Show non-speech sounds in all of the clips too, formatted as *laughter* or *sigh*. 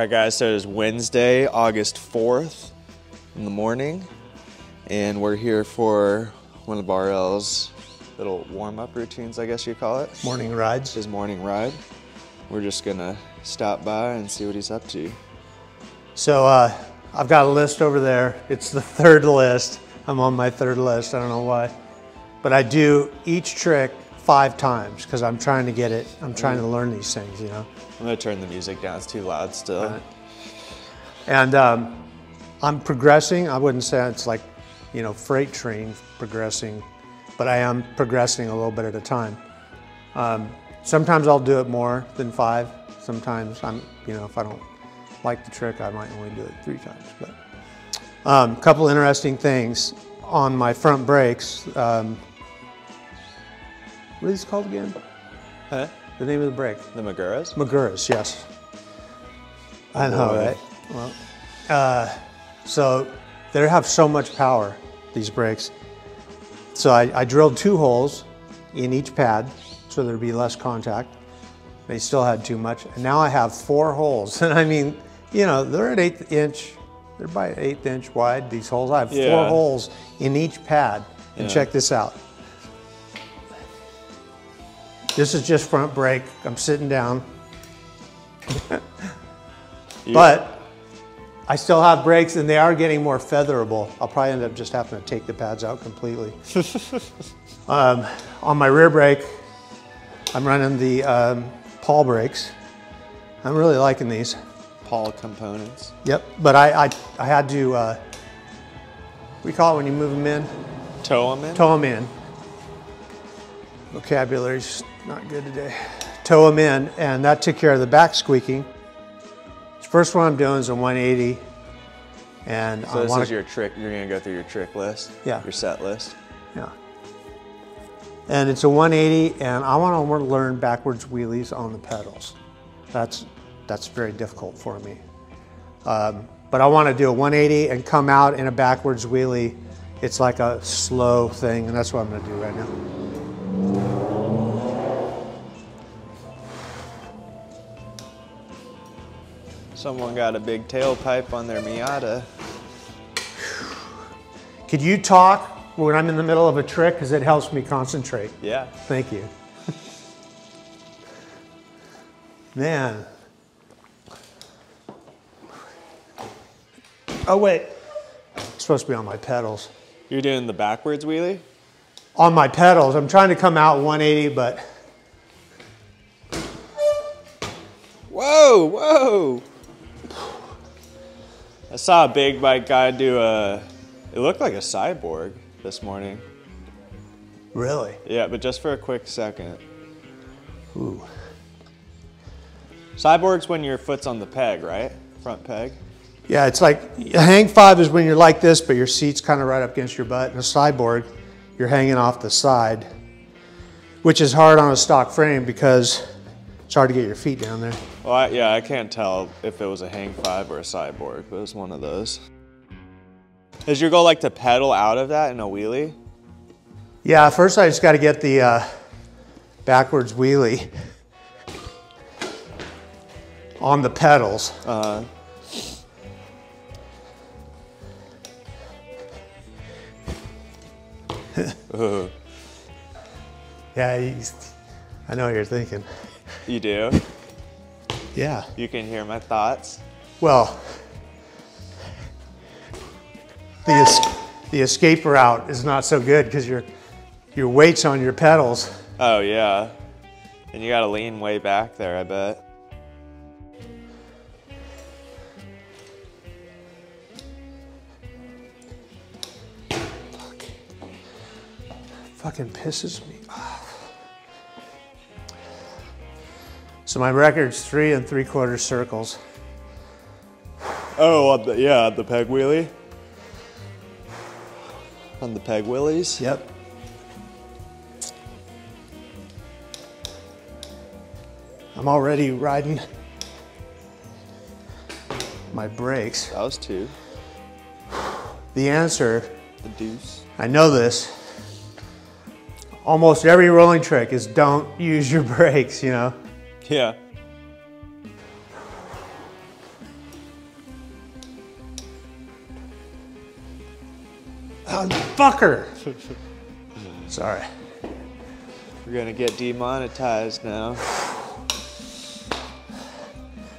right, guys, so it is Wednesday, August 4th in the morning, and we're here for one of RL's little warm-up routines, I guess you call it. Morning rides. His morning ride. We're just gonna stop by and see what he's up to. So uh, I've got a list over there. It's the third list. I'm on my third list. I don't know why. But I do each trick five times because I'm trying to get it. I'm trying to learn these things, you know. I'm gonna turn the music down. It's too loud still. Right. And um, I'm progressing. I wouldn't say it's like, you know, freight train progressing, but I am progressing a little bit at a time. Um, sometimes I'll do it more than five. Sometimes I'm, you know, if I don't like the trick, I might only do it three times. But a um, couple interesting things on my front brakes. Um, what are these called again? Huh? The name of the brake? The Maguras? Maguras, yes. I know, Boy. right? Well, uh, so they have so much power, these brakes. So I, I drilled two holes in each pad so there'd be less contact. They still had too much. And now I have four holes. *laughs* And I mean, you know, they're at eighth inch, they're by eighth inch wide, these holes. I have Yeah. four holes in each pad. And Yeah. check this out. This is just front brake. I'm sitting down. *laughs* But I still have brakes and they are getting more featherable. I'll probably end up just having to take the pads out completely. *laughs* um, on my rear brake, I'm running the um, Paul brakes. I'm really liking these. Paul components. Yep, but I, I, I had to, uh, we call it when you move them in, Toe them in? toe them in. Vocabulary's not good today. Toe them in, and that took care of the back squeaking. First one I'm doing is a 180, and So I this want is your trick. You're gonna go through your trick list. Yeah. Your set list. Yeah. And it's a 180, and I want to learn backwards wheelies on the pedals. That's that's very difficult for me. Um, but I want to do a 180 and come out in a backwards wheelie. It's like a slow thing, and that's what I'm going to do right now. Someone got a big tailpipe on their Miata. Could you talk when I'm in the middle of a trick? Because it helps me concentrate. Yeah. Thank you. Man. Oh, wait. It's supposed to be on my pedals. You're doing the backwards wheelie? On my pedals. I'm trying to come out 180, but Whoa, whoa. I saw a big bike guy do a, it looked like a cyborg this morning. really? Yeah, but just for a quick second. Ooh. Cyborg's when your foot's on the peg, right? Front peg. Yeah, it's like hang five is when you're like this, but your seat's kind of right up against your butt. And a cyborg, you're hanging off the side, which is hard on a stock frame because it's hard to get your feet down there. Well, I, yeah, I can't tell if it was a hang five or a cyborg, but it was one of those. Is your goal like to pedal out of that in a wheelie? Yeah, first I just got to get the uh, backwards wheelie on the pedals. Uh, Ooh, *laughs* Yeah, he's, I know what you're thinking. you do? Yeah. You can hear my thoughts? Well, the, es- the escape route is not so good because your, your weight's on your pedals. Oh, yeah. And you gotta lean way back there, I bet. Fucking pisses So my record's three and three quarter circles. Oh, the, yeah, the peg wheelie? On the peg wheelies? Yep. I'm already riding my brakes. That was two. The answer, The deuce. I know this, almost every rolling trick is don't use your *laughs* brakes, you know? Yeah. Oh, fucker! *laughs* Sorry. We're gonna get demonetized now.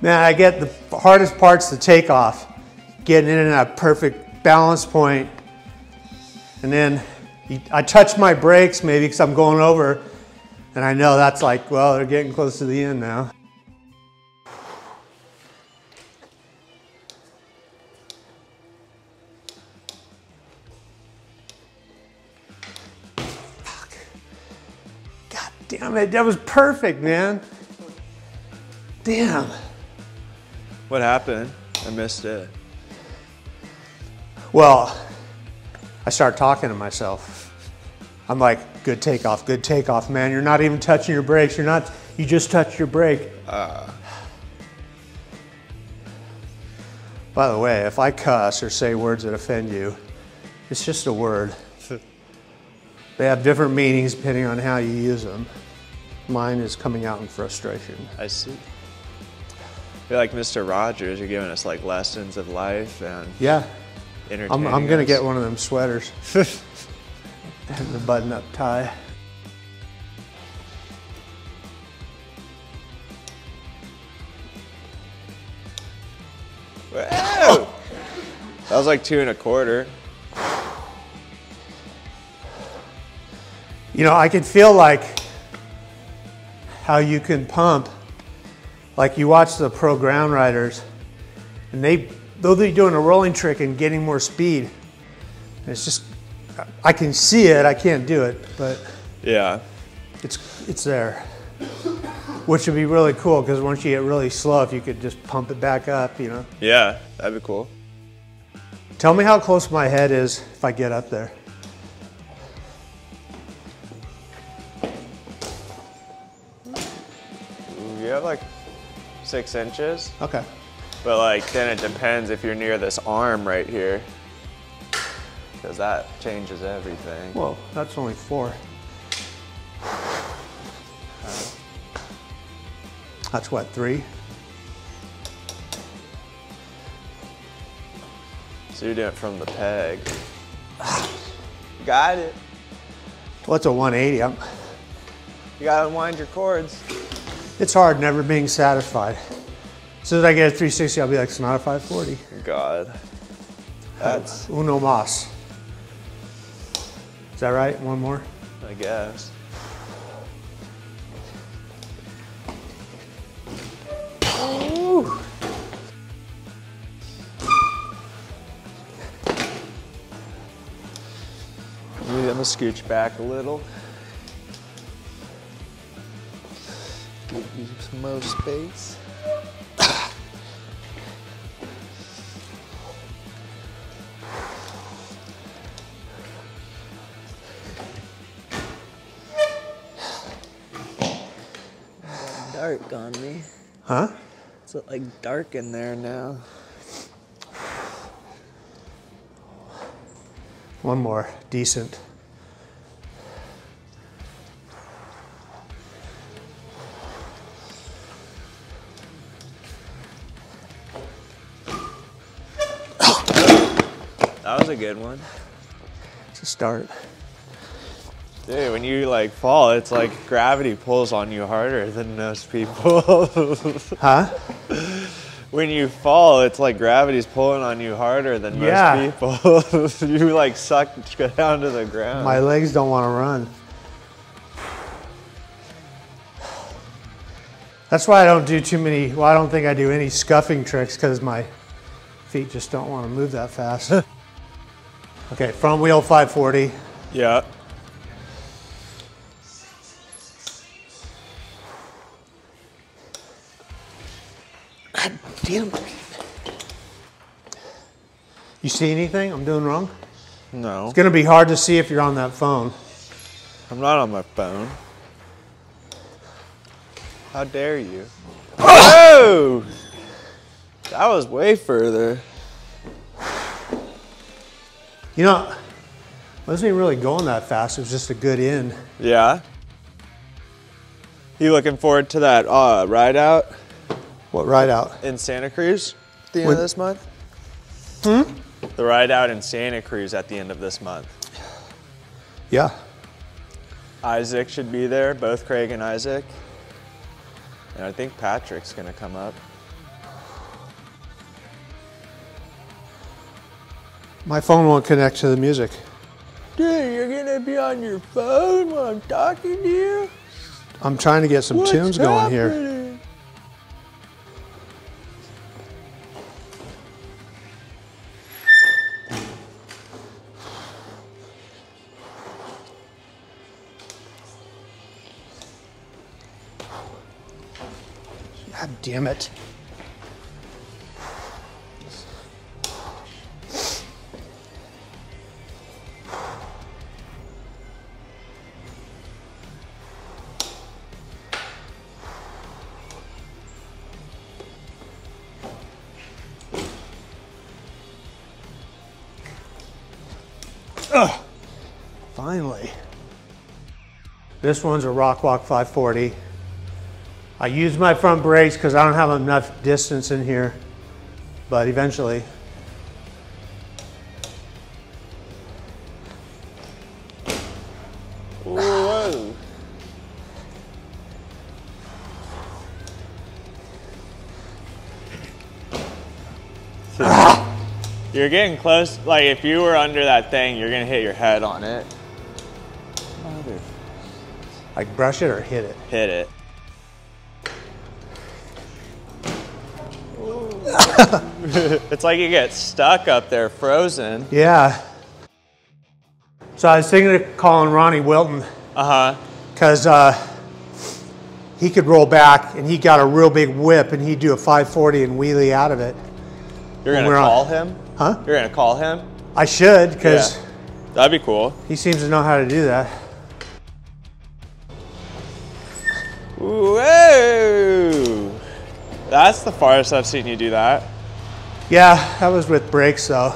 Man, I get the hardest part's the takeoff, getting in at a perfect balance point, and then I touch my brakes maybe because I'm going over, and I know that's like, well, they're getting close to the end now. Fuck. God damn it, that was perfect, man. Damn. What happened? I missed it. Well, I start talking to myself. I'm like, good takeoff, good takeoff, man. You're not even touching your brakes. You're not, you just touched your brake. Uh, By the way, if I cuss or say words that offend you, it's just a word. *laughs* they have different meanings depending on how you use them. Mine is coming out in frustration. I see. You're like Mr. Rogers. You're giving us like lessons of life and Yeah, I'm. I'm gonna us. get one of them sweaters *laughs* and the button-up tie. Whoa! That was like two and a quarter. You know, I can feel like how you can pump. Like you watch the pro ground riders, and they they'll be doing a rolling trick and getting more speed. It's just, I can see it. I can't do it, but Yeah. it's it's there. Which would be really cool because once you get really slow, if you could just pump it back up, you know. Yeah, that'd be cool. Tell me how close my head is if I get up there. You have like six inches, Okay. but like then it depends if you're near this arm right here, because that changes everything. Whoa, that's only four. That's what, three? So you're doing it from the peg. Got it. What's a 180? I'm, You gotta unwind your cords. it's hard never being satisfied. As soon as I get a 360, I'll be like, it's not a 540. God. That's, Uno mas. Is that right? One more? I guess. Maybe I'm gonna scooch back a little. Give you some more space. Dark on me. Huh? It's like dark in there now. One more. Decent. That was a good one. It's a start. Dude, when you like fall, it's like gravity pulls on you harder than most people. *laughs* Huh? *laughs* when you fall, it's like gravity's pulling on you harder than most Yeah. people. *laughs* you like suck down to the ground. My legs don't want to run. That's why I don't do too many, well, I don't think I do any scuffing tricks because my feet just don't want to move that fast. okay, front wheel 540. yeah. Damn. You see anything I'm doing wrong? No, It's going to be hard to see if you're on that phone. I'm not on my phone. How dare you? Oh! That was way further. You know, I wasn't even really going that fast. It was just a good in. Yeah. You looking forward to that uh, ride out What ride out? in Santa Cruz at the end When- of this month? Hmm? the ride out in Santa Cruz at the end of this month. Yeah. Isaac should be there, both Craig and Isaac. And I think Patrick's gonna come up. My phone won't connect to the music. Dude, you're gonna be on your phone while I'm talking to you? I'm trying to get some tunes going here. God damn it. Ugh. Finally. This one's a Rock Walk 540. I use my front brakes because I don't have enough distance in here, but eventually. Whoa. You're getting close. Like if you were under that thing, you're gonna hit your head on it. Like brush it or hit it. Hit it. *laughs* it's like you get stuck up there, frozen. Yeah. So I was thinking of calling Ronnie Wilton Uh huh. because uh, he could roll back and he got a real big whip and he'd do a 540 and wheelie out of it. You're gonna we're on- call him? Huh? You're gonna call him? I should because Yeah. That'd be cool. he seems to know how to do that. Whoa! That's the farthest I've seen you do that. Yeah, that was with brakes though.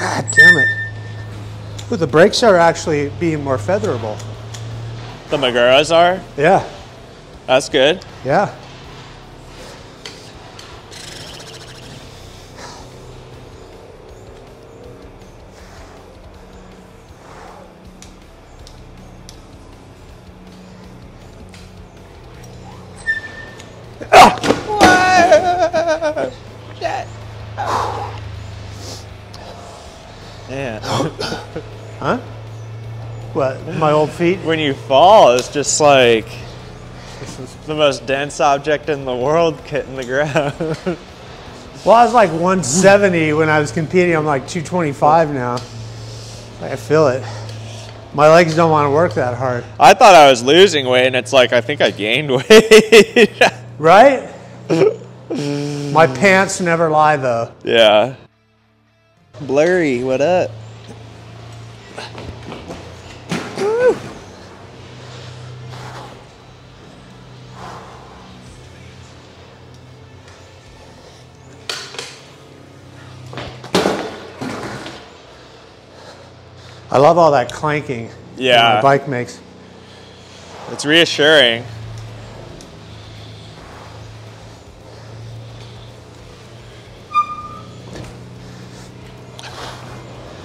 God damn it. Ooh, the brakes are actually being more featherable. The Maguras are? Yeah, That's good. yeah. Yeah. *laughs* Huh? What, my old feet? when you fall, it's just like the most dense object in the world hitting the ground. *laughs* Well, I was like 170 when I was competing. I'm like 225 now. I feel it. My legs don't want to work that hard. I thought I was losing weight, and it's like I think I gained *laughs* weight. Right? My pants never lie though. yeah. Blurry, what up? I love all that clanking that Yeah. my bike makes. It's reassuring.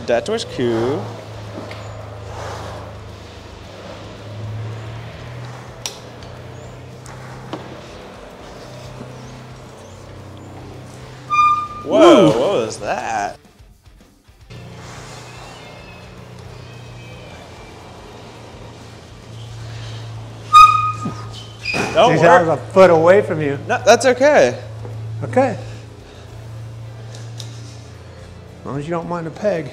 That was cool. Don't Dude, I was a foot away from you. No, that's okay. Okay. As long as you don't mind a peg.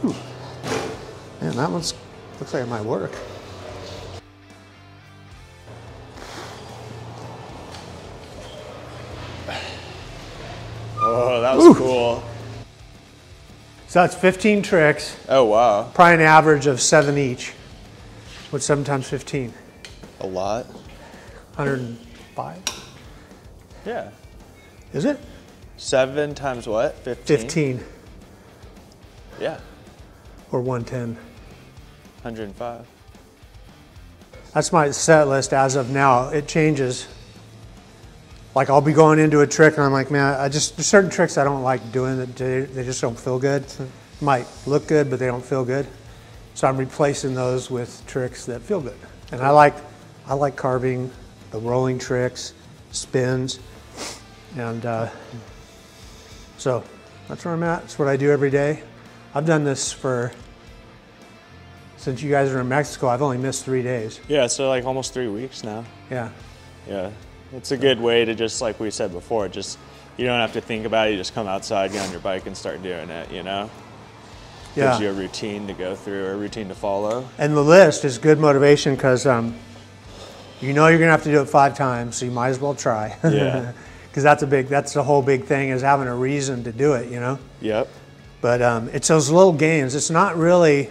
Whew. Man, that one's looks like it might work. Oh, that was cool. So that's 15 tricks, Oh, wow. probably an average of seven each, with times 15. A lot. 105? Yeah. Is it? Seven times what? 15? 15 Yeah. or 110. 105. That's my set list as of now. It changes. Like I'll be going into a trick and I'm like, man, I just there's certain tricks I don't like doing that they, they just don't feel good. Might look good, but they don't feel good. So I'm replacing those with tricks that feel good. And I like I like carving, the rolling tricks, spins, and uh, so that's where I'm at. It's what I do every day. I've done this for since you guys are in Mexico. I've only missed three days. Yeah, so like almost three weeks now. Yeah. Yeah. It's a good way to just, like we said before, just you don't have to think about it. You just come outside, get on your bike, and start doing it, you know? Yeah. Gives you a routine to go through, a routine to follow. And the list is good motivation because um, you know you're gonna have to do it five times, so you might as well try. Yeah. *laughs* Because that's a big, that's the whole big thing is having a reason to do it, you know. Yep. But um, it's those little gains. It's not really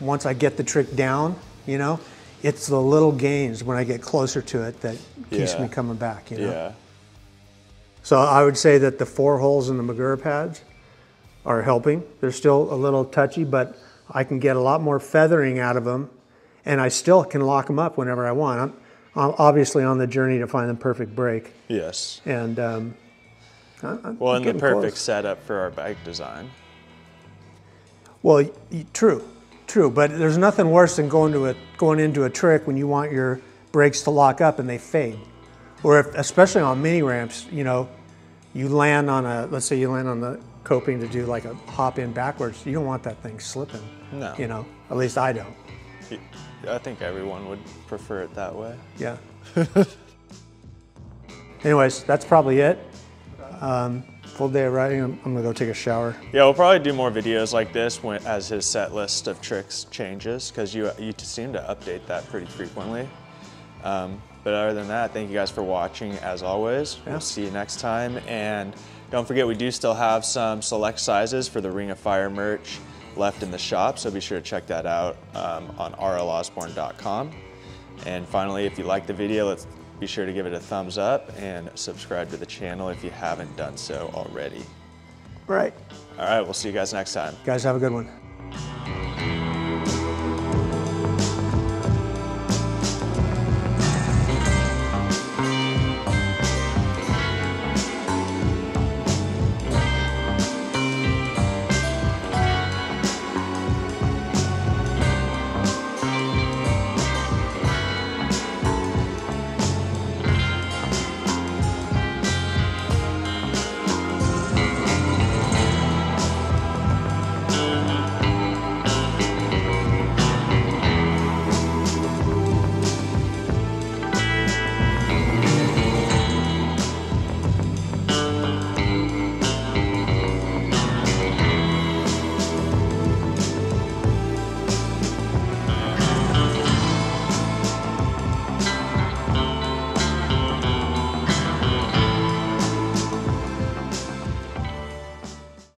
once I get the trick down, you know. It's the little gains when I get closer to it that keeps Yeah. me coming back, you know. Yeah. So I would say that the four holes in the Magura pads are helping. They're still a little touchy, but I can get a lot more feathering out of them, and I still can lock them up whenever I want. I'm, I'm obviously on the journey to find the perfect brake, Yes. and um, I'm Well, and the perfect close. setup for our bike design. Well, true, true, but there's nothing worse than going to a going into a trick when you want your brakes to lock up and they fade, or if, especially on mini ramps, you know, you land on a let's say you land on the coping to do like a hop in backwards. You don't want that thing slipping. No. You know, at least I don't. I think everyone would prefer it that way. Yeah. *laughs* Anyways, that's probably it. Um, full day of riding. I'm, I'm gonna go take a shower. Yeah, we'll probably do more videos like this when, as his set list of tricks changes because you you seem to update that pretty frequently. Um, but other than that, thank you guys for watching as always. Yeah. We'll see you next time. And don't forget, we do still have some select sizes for the Ring of Fire merch left in the shop, so be sure to check that out um, on rlosborn.com. And finally, if you like the video, let's be sure to give it a thumbs up and subscribe to the channel if you haven't done so already. Right. All right, we'll see you guys next time. Guys, have a good one.